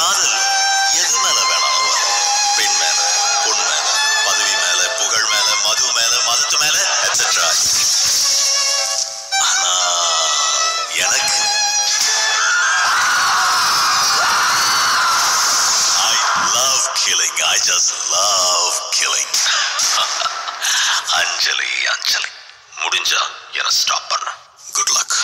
காதல். எது மேல வேணாலும் வரும். பெண் மேல பொன் மேல பதவி மேல புகழ் மேல மது மேல மதத்து மேல எட்ஸெட்ரா ஆனா எனக்கு I love killing. I just love killing. Anjali Anjali. முடிஞ்சா என ஸ்டாப் பண்ண. Good luck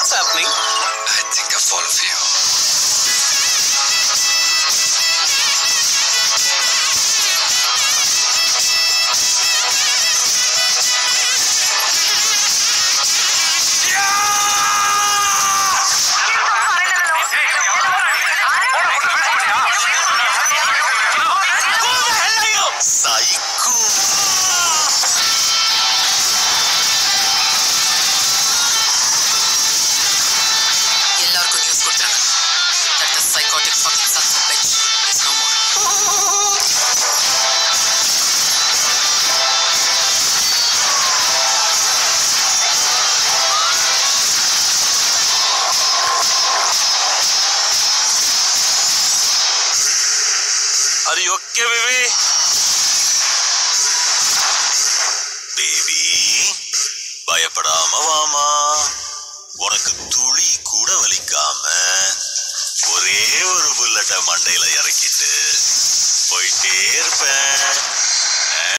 What's happening? I think I fall for you. Are you okay, baby? Baby பயப்படாம வாமா உனக்கு துளி கூட வலிக்காம ஒரே ஒரு புல்லட்டை மண்டையில இறக்கிட்டு போயிட்டே இருப்பேன்